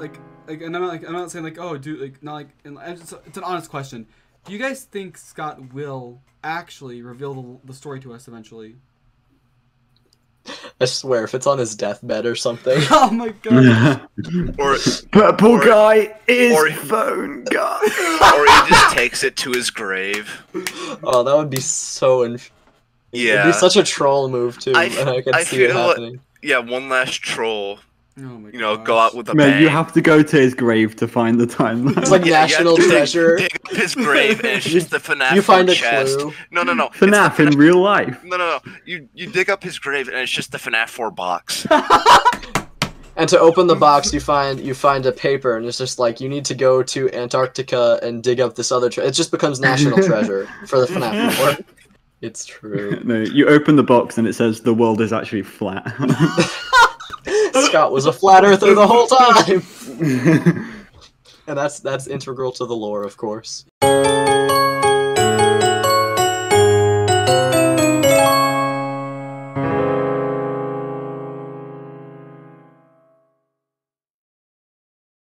like, like and I'm not like, I'm not saying like, oh, dude, like, not like, and I just, it's an honest question. Do you guys think Scott will actually reveal the, the story to us eventually? I swear, if it's on his deathbed or something. Oh my god! Or Purple Or- guy is or- phone guy. or he just takes it to his grave. oh, that would be so. Inf- yeah. It'd Yeah. be such a troll move too. I- and I could I see it feel like- happening. Yeah, one last troll. Oh You know, gosh. go out with a Man, bang. you have to go to his grave to find the timeline. It's like Yeah, you national have to dig- treasure. Dig up his grave, and it's just the FNAF You find a chest. clue. No, no, no. it's the FNAF in real life. No, no, no. You you dig up his grave, and it's just the FNAF 4 box. And to open the box, you find you find a paper, and it's just like you need to go to Antarctica and dig up this other. Tre- it just becomes national treasure for the FNAF lore. It's true. No, you open the box and it says the world is actually flat. Scott was a flat earther the whole time, and that's that's integral to the lore, of course.